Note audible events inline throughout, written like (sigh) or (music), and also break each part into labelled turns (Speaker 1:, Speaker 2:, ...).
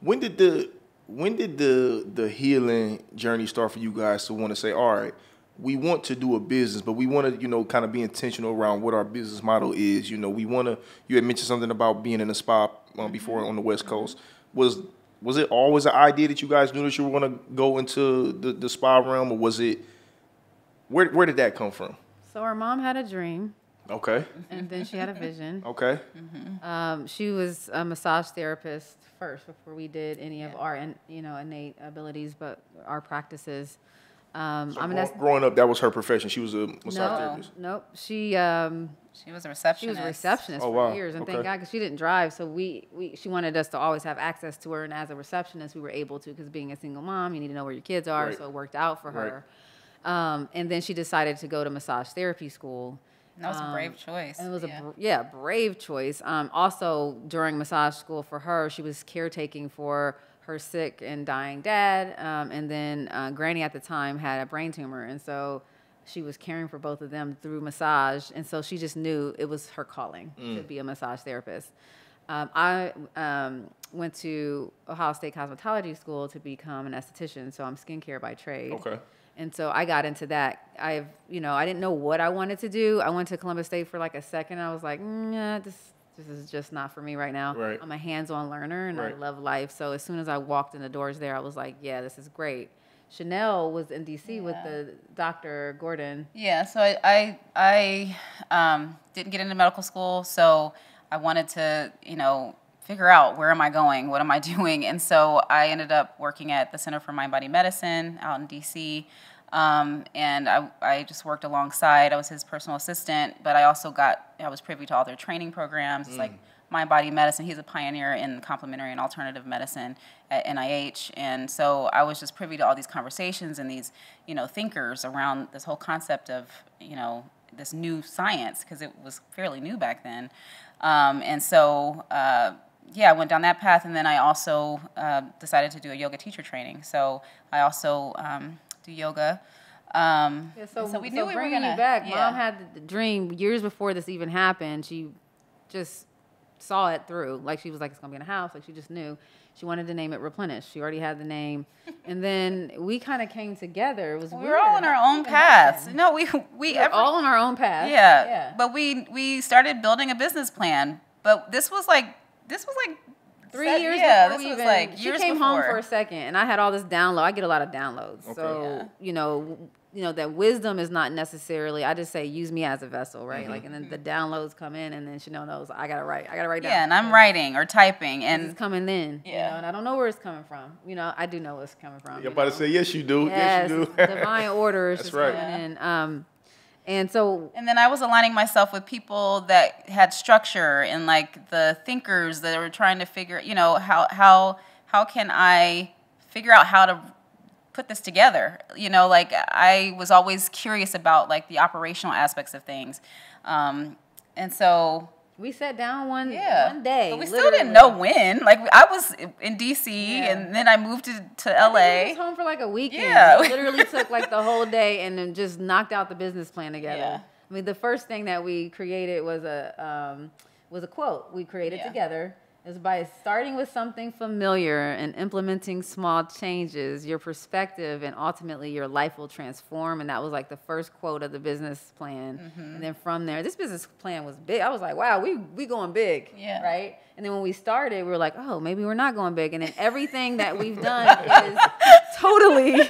Speaker 1: When did the when did the the healing journey start for you guys to want to say, all right, we want to do a business, but we want to, you know, kind of be intentional around what our business model is. You know, we want to. You had mentioned something about being in a spa uh, before on the West Coast. Was was it always an idea that you guys knew that you were going to go into the, the spa realm, or was it? Where where did that come from?
Speaker 2: So our mom had a dream,
Speaker 1: Okay.
Speaker 2: and then she had a vision.
Speaker 1: Okay.
Speaker 2: Um, she was a massage therapist first before we did any of our, in- you know, innate abilities, but our practices. Um,
Speaker 1: So
Speaker 2: I mean,
Speaker 1: grow-
Speaker 2: that's
Speaker 1: growing up, that was her profession. She was a massage
Speaker 2: no,
Speaker 1: therapist.
Speaker 2: nope. She um,
Speaker 3: She was a receptionist.
Speaker 2: she was a receptionist
Speaker 1: Oh,
Speaker 2: for
Speaker 1: wow.
Speaker 2: years, and
Speaker 1: Okay.
Speaker 2: thank God because she didn't drive. So we, we she wanted us to always have access to her, and as a receptionist, we were able to because being a single mom, you need to know where your kids are.
Speaker 1: Right.
Speaker 2: So it worked out for
Speaker 1: Right.
Speaker 2: her. Um, and then she decided to go to massage therapy school.
Speaker 3: That was a brave
Speaker 2: Um,
Speaker 3: choice.
Speaker 2: And it was
Speaker 3: yeah.
Speaker 2: a br- yeah brave choice. Um, also during massage school for her, she was caretaking for her sick and dying dad, um, and then uh, Granny at the time had a brain tumor, and so she was caring for both of them through massage, and so she just knew it was her calling to be a massage therapist. Um, I um, went to Ohio State Cosmetology School to become an esthetician, so I'm skincare by trade.
Speaker 1: Okay.
Speaker 2: And so I got into that. I've, you know, I didn't know what I wanted to do. I went to Columbus State for like a second. I was like, mm, yeah, this, this is just not for me right now.
Speaker 1: Right.
Speaker 2: I'm a hands-on learner and I love life. So as soon as I walked in the doors there, I was like, yeah, this is great. Channelle was in DC with the Dr. Gordon.
Speaker 3: Yeah, so I I, I um, didn't get into medical school, so I wanted to, you know, figure out where am I going, what am I (laughs) doing, and so I ended up working at the Center for Mind Body Medicine out in D.C. Um, and I, I just worked alongside. I was his personal assistant, but I also got I was privy to all their training programs. It's like Mind Body Medicine. He's a pioneer in complementary and alternative medicine at NIH, and so I was just privy to all these conversations and these, you know, thinkers around this whole concept of, you know, this new science because it was fairly new back then. Um, and so, uh, yeah, I went down that path, and then I also uh, decided to do a yoga teacher training. So I also um, do yoga. Um,
Speaker 2: Yeah, so, so
Speaker 3: we knew we were gonna
Speaker 2: back.
Speaker 3: yeah.
Speaker 2: Mom had the dream years before this even happened. She just saw it through. Like she was like, it's gonna be in a house. Like she just knew. She wanted to name it Replenish. She already had the name, and then we kind of came together. It was
Speaker 3: we
Speaker 2: weird.
Speaker 3: were all on our own paths.
Speaker 2: happen?
Speaker 3: No, we we
Speaker 2: We were
Speaker 3: every-
Speaker 2: all on our own path.
Speaker 3: yeah,
Speaker 2: yeah.
Speaker 3: But we we started building a business plan. But this was like this was like
Speaker 2: Three
Speaker 3: se-
Speaker 2: years
Speaker 3: Yeah,
Speaker 2: before
Speaker 3: this
Speaker 2: we
Speaker 3: was
Speaker 2: even,
Speaker 3: like
Speaker 2: she came
Speaker 3: before.
Speaker 2: home for a second, and I had all this download. I get a lot of downloads,
Speaker 1: Okay.
Speaker 2: so
Speaker 3: Yeah.
Speaker 2: you know, w- you know that wisdom is not necessarily. I just say use me as a vessel, right?
Speaker 3: Mm-hmm.
Speaker 2: Like, and then the downloads come in, and then Channelle knows I gotta write. I gotta write down.
Speaker 3: yeah, and I'm writing or typing, and it's
Speaker 2: coming in. you
Speaker 3: Yeah.
Speaker 2: know, and I don't know where it's coming from. You know, I do know where it's coming from.
Speaker 1: You're
Speaker 2: you
Speaker 1: about to say yes, you do. Yes,
Speaker 2: Yes,
Speaker 1: you do.
Speaker 2: divine order is (laughs)
Speaker 1: That's
Speaker 2: just
Speaker 1: right.
Speaker 2: coming in. Um, and so
Speaker 3: and then I was aligning myself with people that had structure and like the thinkers that were trying to figure, you know, how how how can I figure out how to put this together? You know, like I was always curious about like the operational aspects of things, um, and so
Speaker 2: we sat down one
Speaker 3: yeah,
Speaker 2: one day.
Speaker 3: but we still didn't know when. Like I was in DC,
Speaker 2: Yeah.
Speaker 3: and then I moved to to
Speaker 2: I think we
Speaker 3: LA.
Speaker 2: was home for like a weekend.
Speaker 3: Yeah.
Speaker 2: We (laughs) literally took like the whole day and then just knocked out the business plan together.
Speaker 3: Yeah.
Speaker 2: I mean, the first thing that we created was a um, was a quote we created
Speaker 3: Yeah.
Speaker 2: together. Is by starting with something familiar and implementing small changes, your perspective and ultimately your life will transform. And that was like the first quote of the business plan.
Speaker 3: Mm-hmm.
Speaker 2: And then from there, this business plan was big. I was like, wow, we we going big.
Speaker 3: Yeah.
Speaker 2: Right. And then when we started, we were like, oh, maybe we're not going big. And then everything that we've (laughs) done is totally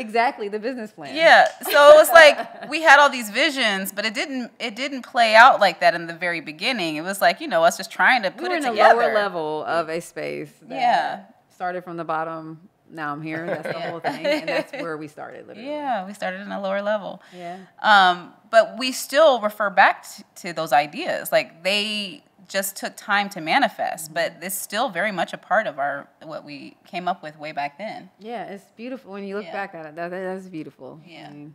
Speaker 2: exactly the business plan.
Speaker 3: Yeah, so it was like we had all these visions, but it didn't it didn't play out like that in the very beginning. It was like you know us just trying to put we
Speaker 2: were
Speaker 3: it
Speaker 2: in a lower level of a space. That
Speaker 3: Yeah.
Speaker 2: Started from the bottom. Now I'm here. That's the
Speaker 3: Yeah.
Speaker 2: whole thing, and that's where we started. Literally. (laughs)
Speaker 3: Yeah, we started in a lower level.
Speaker 2: Yeah.
Speaker 3: Um, but we still refer back to those ideas. Like they just took time to manifest,
Speaker 2: Mm-hmm.
Speaker 3: but it's still very much a part of our what we came up with way back then.
Speaker 2: Yeah. It's beautiful when you look
Speaker 3: Yeah.
Speaker 2: back at it. That, that's beautiful.
Speaker 3: Yeah.
Speaker 2: I mean,